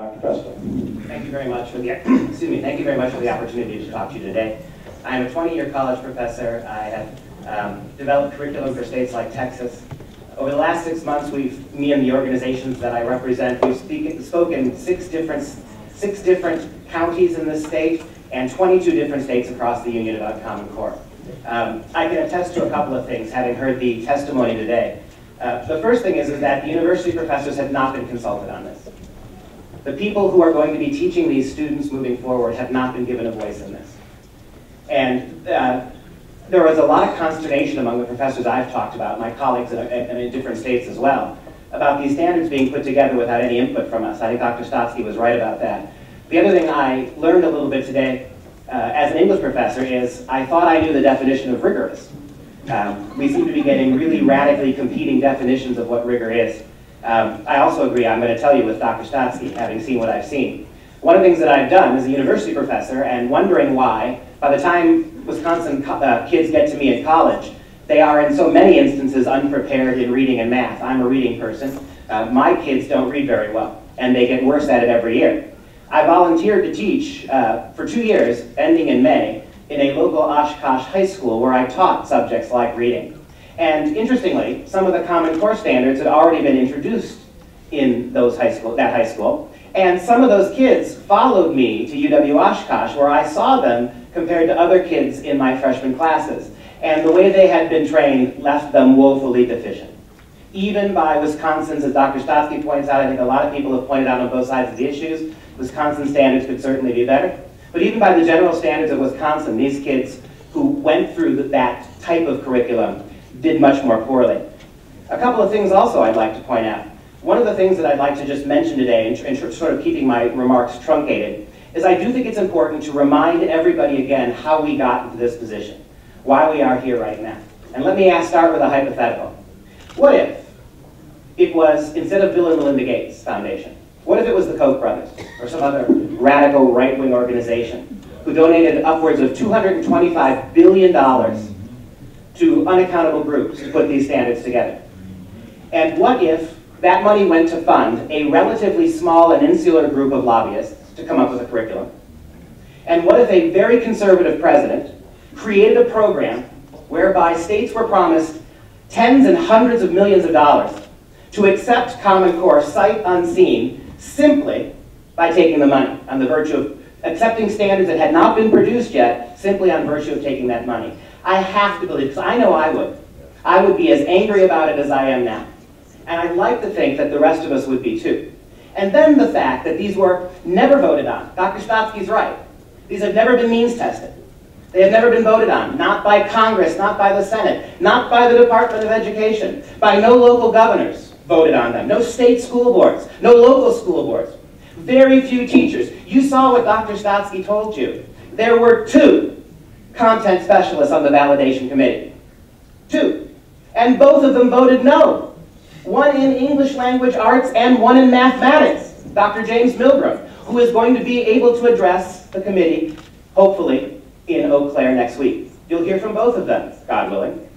Dr. Pesta. Thank you very much for the, excuse me, thank you very much for the opportunity to talk to you today. I'm a 20-year college professor. I have um, developed curriculum for states like Texas. Over the last six months, we've, me and the organizations that I represent, we've speak, spoken six different, six different counties in this state and 22 different states across the Union about Common Core. Um, I can attest to a couple of things, having heard the testimony today. Uh, the first thing is, is that the university professors have not been consulted on this. The people who are going to be teaching these students moving forward have not been given a voice in this. And uh, there was a lot of consternation among the professors I've talked about, my colleagues in, in, in, different states as well, about these standards being put together without any input from us. I think Dr. Stotsky was right about that. The other thing I learned a little bit today uh, as an English professor is I thought I knew the definition of rigorous. Um, we seem to be getting really radically competing definitions of what rigor is. Um, I also agree, I'm going to tell you with Dr. Stotsky, having seen what I've seen. One of the things that I've done as a university professor and wondering why, by the time Wisconsin uh, kids get to me at college, they are in so many instances unprepared in reading and math. I'm a reading person. Uh, my kids don't read very well, and they get worse at it every year. I volunteered to teach uh, for two years, ending in May, in a local Oshkosh high school where I taught subjects like reading. And interestingly, some of the Common Core standards had already been introduced in those high school, that high school. And some of those kids followed me to UW Oshkosh where I saw them compared to other kids in my freshman classes. And the way they had been trained left them woefully deficient. Even by Wisconsin's, as Dr. Stotsky points out, I think a lot of people have pointed out on both sides of the issues, Wisconsin standards could certainly be better. But even by the general standards of Wisconsin, these kids who went through that type of curriculum did much more poorly. A couple of things also I'd like to point out. One of the things that I'd like to just mention today, and sort of keeping my remarks truncated, is I do think it's important to remind everybody again how we got into this position, why we are here right now. And let me ask, start with a hypothetical. What if it was, instead of Bill and Melinda Gates Foundation, what if it was the Koch brothers or some other radical right-wing organization who donated upwards of $225 billion to unaccountable groups to put these standards together. And what if that money went to fund a relatively small and insular group of lobbyists to come up with a curriculum? And what if a very conservative president created a program whereby states were promised tens and hundreds of millions of dollars to accept Common Core sight unseen simply by taking the money on the virtue of accepting standards that had not been produced yet simply on virtue of taking that money. I have to believe, because I know I would. I would be as angry about it as I am now. And I'd like to think that the rest of us would be too. And then the fact that these were never voted on. Dr. Stotsky's right. These have never been means tested. They have never been voted on, not by Congress, not by the Senate, not by the Department of Education, by no local governors voted on them, no state school boards, no local school boards. Very few teachers. You saw what Dr. Stotsky told you. There were two content specialists on the validation committee. Two. And both of them voted no. One in English language arts and one in mathematics, Dr. James Milgrom, who is going to be able to address the committee, hopefully, in Eau Claire next week. You'll hear from both of them, God willing.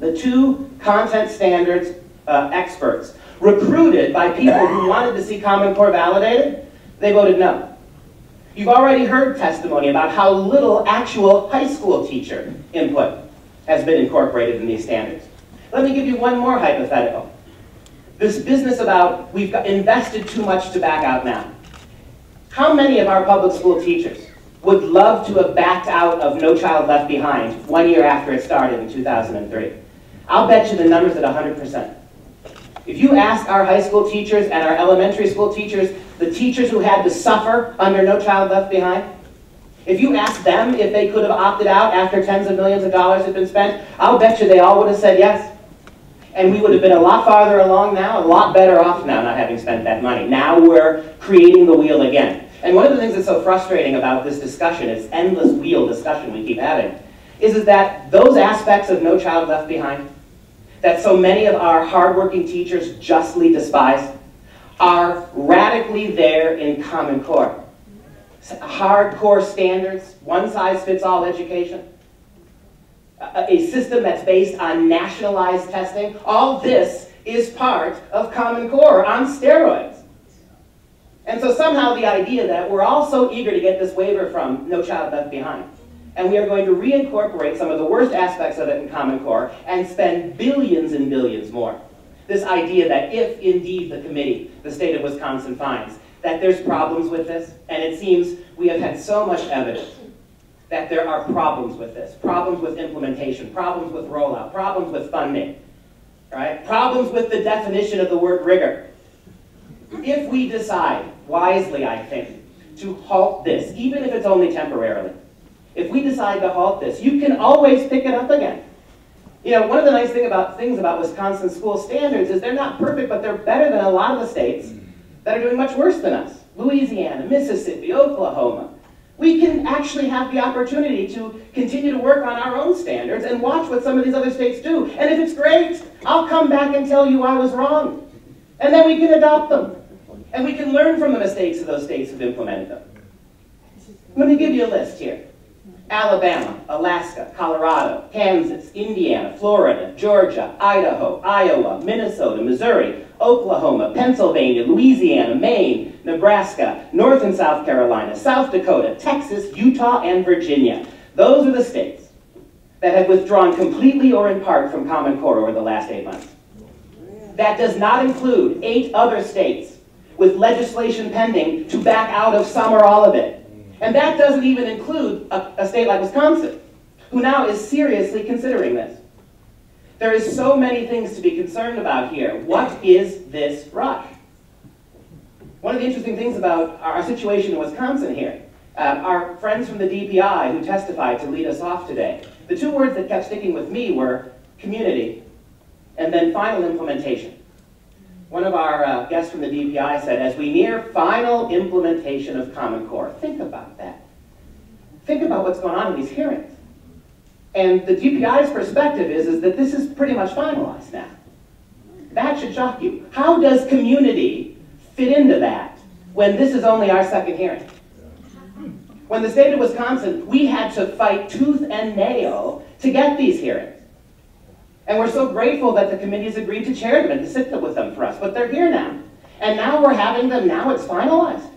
The two content standards uh, experts, recruited by people who wanted to see Common Core validated, they voted no. You've already heard testimony about how little actual high school teacher input has been incorporated in these standards. Let me give you one more hypothetical. This business about we've invested too much to back out now. How many of our public school teachers would love to have backed out of No Child Left Behind one year after it started in 2003? I'll bet you the number's at 100%. If you ask our high school teachers and our elementary school teachers, the teachers who had to suffer under No Child Left Behind, if you asked them if they could have opted out after tens of millions of dollars had been spent, I'll bet you they all would have said yes. And we would have been a lot farther along now, a lot better off now not having spent that money. Now we're creating the wheel again. And one of the things that's so frustrating about this discussion, this endless wheel discussion we keep having, is, is that those aspects of No Child Left Behind that so many of our hardworking teachers justly despise are radically there in Common Core. Hardcore standards, one-size-fits-all education, uh, a system that's based on nationalized testing, all this is part of Common Core on steroids. And so somehow the idea that we're all so eager to get this waiver from No Child Left Behind, and we are going to reincorporate some of the worst aspects of it in Common Core and spend billions and billions more. This idea that if indeed the committee, the state of Wisconsin finds that there's problems with this, and it seems we have had so much evidence that there are problems with this, problems with implementation, problems with rollout, problems with funding, right? Problems with the definition of the word rigor. If we decide, wisely I think, to halt this, even if it's only temporarily, if we decide to halt this, you can always pick it up again. You know, one of the nice thing about, things about Wisconsin school standards is they're not perfect, but they're better than a lot of the states mm. that are doing much worse than us. Louisiana, Mississippi, Oklahoma, we can actually have the opportunity to continue to work on our own standards and watch what some of these other states do. And if it's great, I'll come back and tell you I was wrong. And then we can adopt them. And we can learn from the mistakes of those states who've implemented them. Let me give you a list here. Alabama, Alaska, Colorado, Kansas, Indiana, Florida, Georgia, Idaho, Iowa, Minnesota, Missouri, Oklahoma, Pennsylvania, Louisiana, Maine, Nebraska, North and South Carolina, South Dakota, Texas, Utah, and Virginia. Those are the states that have withdrawn completely or in part from Common Core over the last eight months. That does not include eight other states with legislation pending to back out of some or all of it. And that doesn't even include a, a state like Wisconsin, who now is seriously considering this. There is so many things to be concerned about here. What is this rush? One of the interesting things about our situation in Wisconsin here, uh, our friends from the DPI who testified to lead us off today, the two words that kept sticking with me were community and then final implementation. One of our uh, guests from the DPI said, as we near final implementation of Common Core, think about that. Think about what's going on in these hearings. And the DPI's perspective is, is that this is pretty much finalized now. That should shock you. How does community fit into that when this is only our second hearing? When the state of Wisconsin, we had to fight tooth and nail to get these hearings. And we're so grateful that the committee has agreed to chair them and to sit with them for us. But they're here now. And now we're having them, now it's finalized.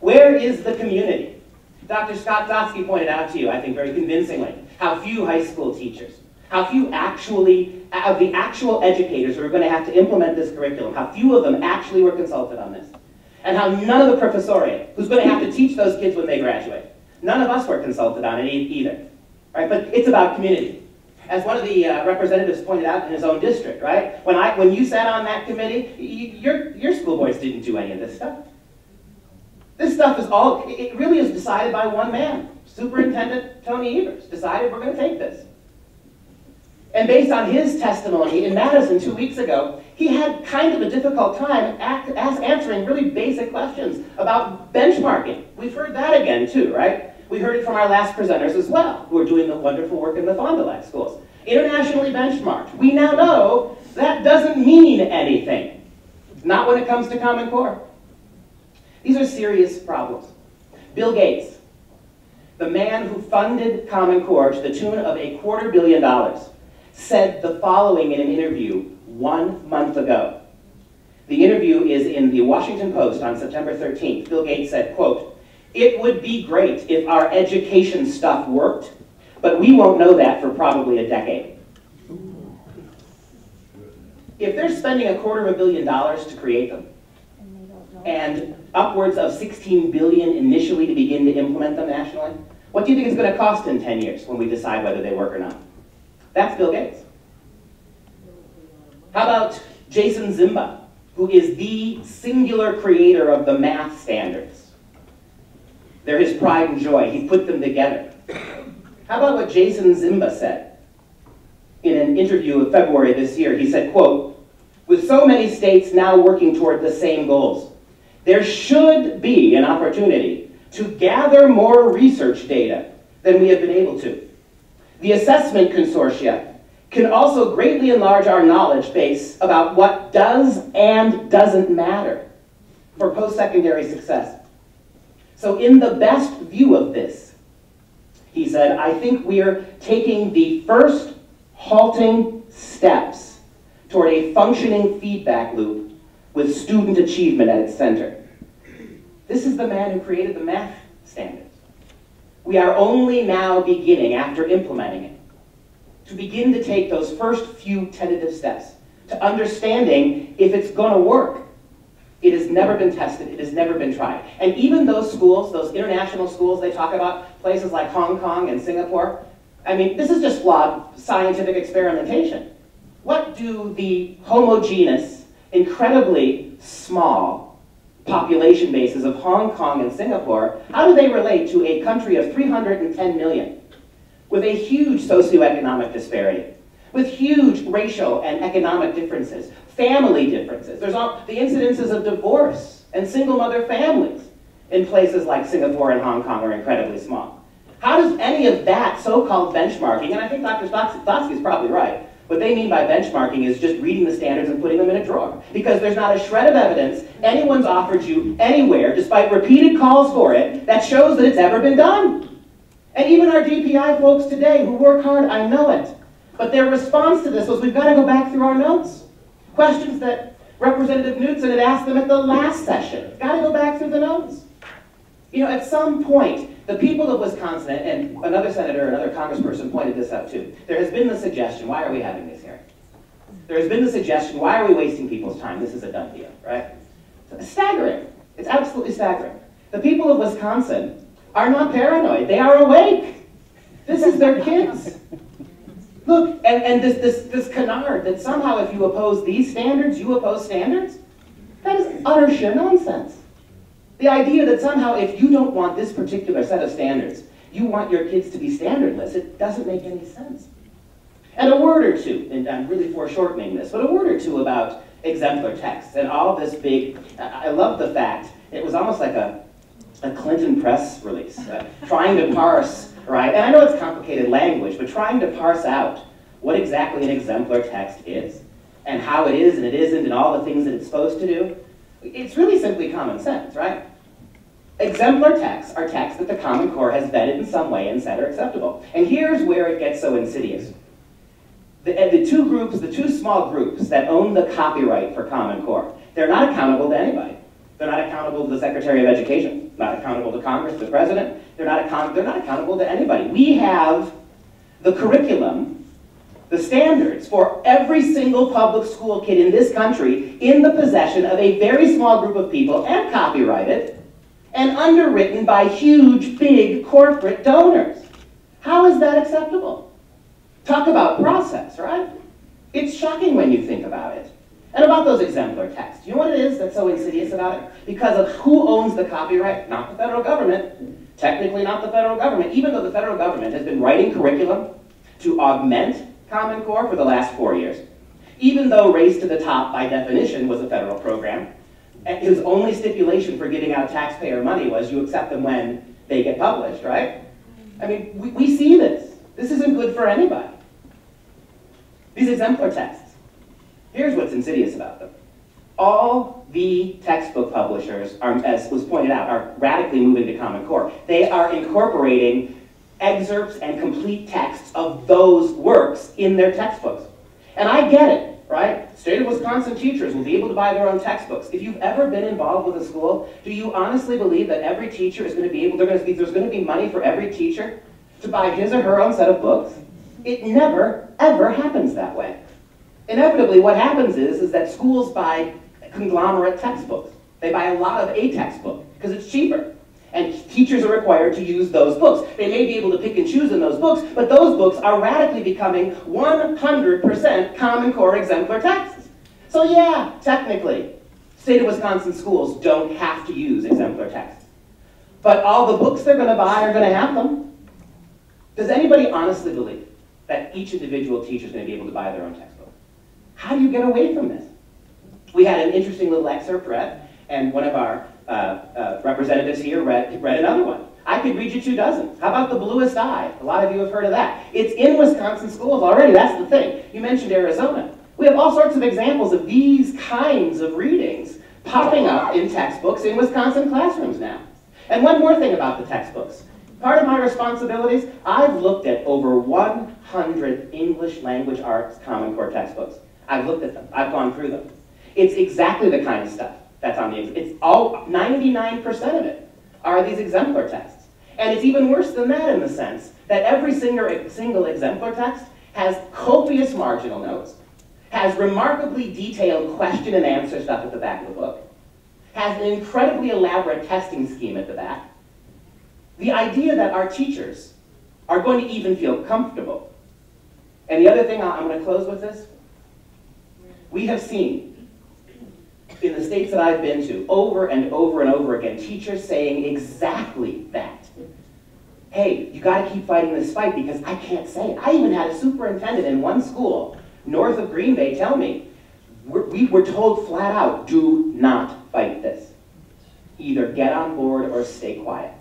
Where is the community? Dr. Scott Dotsky pointed out to you, I think very convincingly, how few high school teachers, how few actually, uh, of the actual educators who are going to have to implement this curriculum, how few of them actually were consulted on this. And how none of the professoriate, who's going to have to teach those kids when they graduate, none of us were consulted on it either. Right? But it's about community as one of the uh, representatives pointed out in his own district, right? When, I, when you sat on that committee, your, your school didn't do any of this stuff. This stuff is all, it really is decided by one man. Superintendent Tony Evers decided we're going to take this. And based on his testimony in Madison two weeks ago, he had kind of a difficult time answering really basic questions about benchmarking. We've heard that again too, right? We heard it from our last presenters as well, who are doing the wonderful work in the Fond du Lac schools. Internationally benchmarked. We now know that doesn't mean anything. Not when it comes to Common Core. These are serious problems. Bill Gates, the man who funded Common Core to the tune of a quarter billion dollars, said the following in an interview one month ago. The interview is in the Washington Post on September 13th. Bill Gates said, quote, it would be great if our education stuff worked, but we won't know that for probably a decade. If they're spending a quarter of a billion dollars to create them, and upwards of 16 billion initially to begin to implement them nationally, what do you think it's going to cost in 10 years when we decide whether they work or not? That's Bill Gates. How about Jason Zimba, who is the singular creator of the math standards? They're his pride and joy. He put them together. How about what Jason Zimba said? In an interview of February this year, he said, quote, with so many states now working toward the same goals, there should be an opportunity to gather more research data than we have been able to. The assessment consortia can also greatly enlarge our knowledge base about what does and doesn't matter for post-secondary success. So in the best view of this, he said, I think we're taking the first halting steps toward a functioning feedback loop with student achievement at its center. This is the man who created the math standards. We are only now beginning, after implementing it, to begin to take those first few tentative steps to understanding if it's going to work. It has never been tested. It has never been tried. And even those schools, those international schools they talk about, places like Hong Kong and Singapore, I mean, this is just flawed scientific experimentation. What do the homogeneous, incredibly small population bases of Hong Kong and Singapore, how do they relate to a country of 310 million with a huge socioeconomic disparity, with huge racial and economic differences, family differences. There's all the incidences of divorce and single mother families in places like Singapore and Hong Kong are incredibly small. How does any of that so-called benchmarking, and I think Dr. Stotsky is probably right, what they mean by benchmarking is just reading the standards and putting them in a drawer. Because there's not a shred of evidence anyone's offered you anywhere, despite repeated calls for it, that shows that it's ever been done. And even our DPI folks today who work hard, I know it. But their response to this was, we've got to go back through our notes. Questions that Representative Knudson had asked them at the last session. Got to go back through the notes. You know, at some point, the people of Wisconsin, and another senator, another congressperson pointed this out too, there has been the suggestion, why are we having this hearing? There has been the suggestion, why are we wasting people's time? This is a done deal, right? It's staggering. It's absolutely staggering. The people of Wisconsin are not paranoid. They are awake. This is their kids. Look, and, and this, this, this canard that somehow if you oppose these standards, you oppose standards, that is utter sheer nonsense. The idea that somehow if you don't want this particular set of standards, you want your kids to be standardless, it doesn't make any sense. And a word or two, and I'm really foreshortening this, but a word or two about exemplar texts and all this big, I love the fact, it was almost like a, a Clinton press release, uh, trying to parse, right? And I know it's complicated language, but trying to parse out what exactly an exemplar text is, and how it is and it isn't, and all the things that it's supposed to do. It's really simply common sense, right? Exemplar texts are texts that the Common Core has vetted in some way and said are acceptable. And here's where it gets so insidious. The, the two groups, the two small groups that own the copyright for Common Core, they're not accountable to anybody. They're not accountable to the Secretary of Education, not accountable to Congress, the President. They're not, account they're not accountable to anybody. We have the curriculum, the standards for every single public school kid in this country in the possession of a very small group of people and copyrighted and underwritten by huge, big corporate donors. How is that acceptable? Talk about process, right? It's shocking when you think about it. And about those exemplar texts, you know what it is that's so insidious about it? Because of who owns the copyright? Not the federal government. Technically not the federal government, even though the federal government has been writing curriculum to augment Common Core for the last four years. Even though Race to the Top, by definition, was a federal program, eh, his only stipulation for giving out taxpayer money was you accept them when they get published, right? I mean, we, we see this. This isn't good for anybody. These exemplar texts. Here's what's insidious about them. All the textbook publishers, are, as was pointed out, are radically moving to Common Core. They are incorporating excerpts and complete texts of those works in their textbooks. And I get it right? State of Wisconsin teachers will be able to buy their own textbooks. If you've ever been involved with a school, do you honestly believe that every teacher is going to be able, going to be, there's going to be money for every teacher to buy his or her own set of books? It never, ever happens that way. Inevitably, what happens is, is that schools buy conglomerate textbooks. They buy a lot of a textbook because it's cheaper. And teachers are required to use those books. They may be able to pick and choose in those books, but those books are radically becoming 100% Common Core exemplar texts. So yeah, technically, state of Wisconsin schools don't have to use exemplar texts. But all the books they're going to buy are going to have them. Does anybody honestly believe that each individual teacher is going to be able to buy their own textbook? How do you get away from this? We had an interesting little excerpt read, and one of our uh, uh, representatives here read, read another one. I could read you two dozen. How about the bluest eye? A lot of you have heard of that. It's in Wisconsin schools already, that's the thing. You mentioned Arizona. We have all sorts of examples of these kinds of readings popping up in textbooks in Wisconsin classrooms now. And one more thing about the textbooks. Part of my responsibilities, I've looked at over 100 English language arts Common Core textbooks. I've looked at them. I've gone through them. It's exactly the kind of stuff that's on the, it's all, 99% of it are these exemplar texts. And it's even worse than that in the sense that every single, single exemplar text has copious marginal notes, has remarkably detailed question and answer stuff at the back of the book, has an incredibly elaborate testing scheme at the back. The idea that our teachers are going to even feel comfortable. And the other thing, I'm going to close with this. We have seen in the states that I've been to over and over and over again, teachers saying exactly that. Hey, you got to keep fighting this fight because I can't say it. I even had a superintendent in one school north of Green Bay tell me, we're, we were told flat out, do not fight this. Either get on board or stay quiet.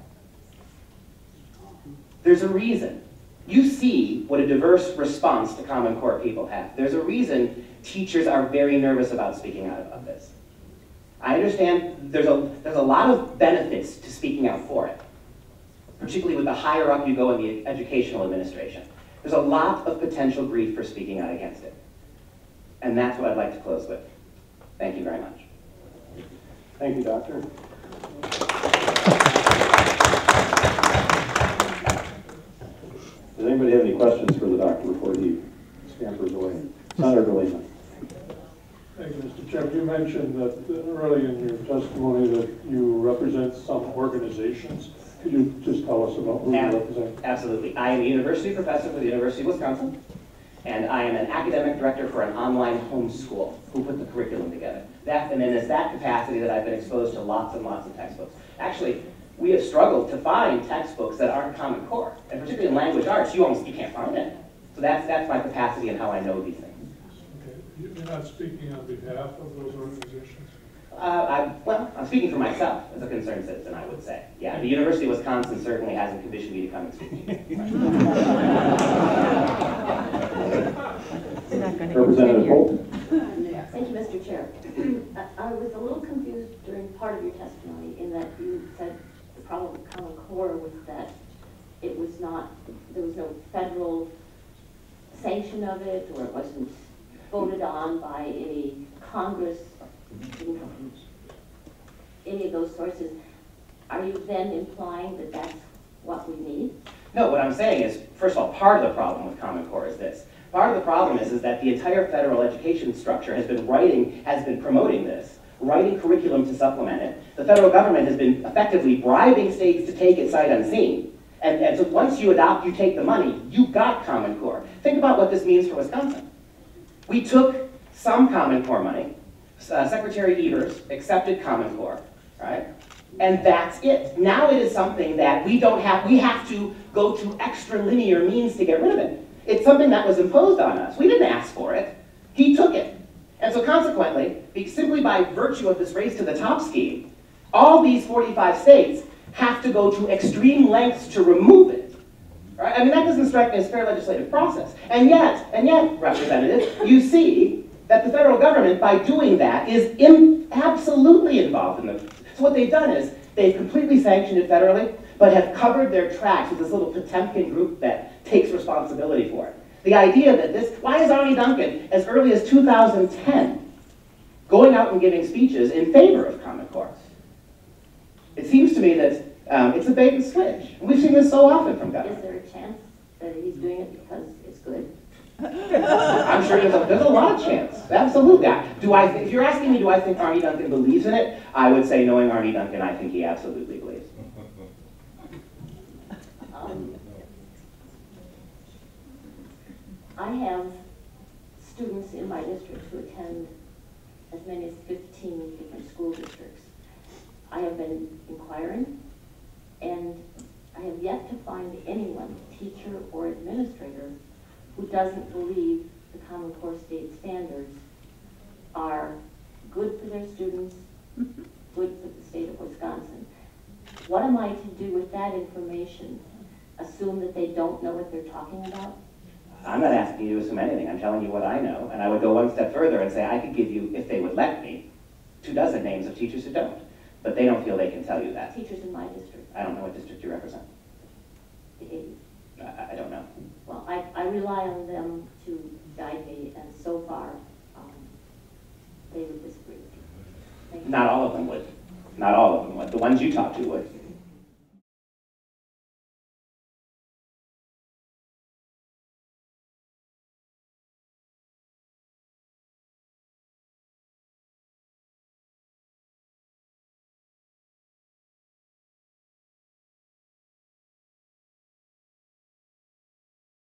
There's a reason. You see what a diverse response to Common Core people have. There's a reason teachers are very nervous about speaking out about this. I understand there's a, there's a lot of benefits to speaking out for it, particularly with the higher up you go in the educational administration. There's a lot of potential grief for speaking out against it. And that's what I'd like to close with. Thank you very much. Thank you, Doctor. Anybody have any questions for the doctor before he scampers away? Senator DeLima. Thank you, Mr. Chairman. You mentioned that early in your testimony that you represent some organizations. Could you just tell us about who you represent? Absolutely. I am a university professor for the University of Wisconsin, and I am an academic director for an online homeschool who put the curriculum together. That, and then it's that capacity that I've been exposed to lots and lots of textbooks. Actually, we have struggled to find textbooks that aren't Common Core, and particularly in language arts, you almost you can't find it. So that's that's my capacity and how I know these things. Okay. You're not speaking on behalf of those organizations? Uh, I, well, I'm speaking for myself as a concerned citizen, I would say. Yeah, the University of Wisconsin certainly hasn't commissioned me to come and speak. Representative Holt. Thank you, Mr. Chair. I I was a little confused during part of your testimony in that you said the problem with Common Core was that it was not, there was no federal sanction of it, or it wasn't voted on by any Congress, any of those sources. Are you then implying that that's what we need? No, what I'm saying is, first of all, part of the problem with Common Core is this. Part of the problem is, is that the entire federal education structure has been writing, has been promoting this, writing curriculum to supplement it. The federal government has been effectively bribing states to take it sight unseen. And, and so once you adopt, you take the money, you got Common Core. Think about what this means for Wisconsin. We took some Common Core money. Uh, Secretary Evers accepted Common Core, right? And that's it. Now it is something that we don't have, we have to go to extra linear means to get rid of it. It's something that was imposed on us. We didn't ask for it. He took it. And so consequently, simply by virtue of this race to the top scheme, all these 45 states have to go to extreme lengths to remove it. Right? I mean, that doesn't strike me as fair legislative process. And yet, and yet, Representative, you see that the federal government, by doing that, is in, absolutely involved in the. So what they've done is they've completely sanctioned it federally, but have covered their tracks with this little Potemkin group that takes responsibility for it. The idea that this, why is Arne Duncan, as early as 2010, going out and giving speeches in favor of Common Core? It seems to me that um, it's a bait and switch. We've seen this so often from Is there a chance that he's doing it because it's good? I'm sure there's a, there's a lot of chance. Absolutely. Do I, if you're asking me, do I think Arne Duncan believes in it? I would say, knowing Arne Duncan, I think he absolutely believes. Um, I have students in my district who attend as many as 15 different school districts. I have been inquiring, and I have yet to find anyone, teacher or administrator, who doesn't believe the Common Core state standards are good for their students, good for the state of Wisconsin. What am I to do with that information? Assume that they don't know what they're talking about? I'm not asking you to assume anything. I'm telling you what I know. And I would go one step further and say I could give you, if they would let me, two dozen names of teachers who don't. But they don't feel they can tell you that. Teachers in my district, I don't know what district you represent. the 80s. I, I don't know. Well, I, I rely on them to guide me, and so far, um, they would disagree with. You. Not all of them would. Not all of them would. The ones you talk to would.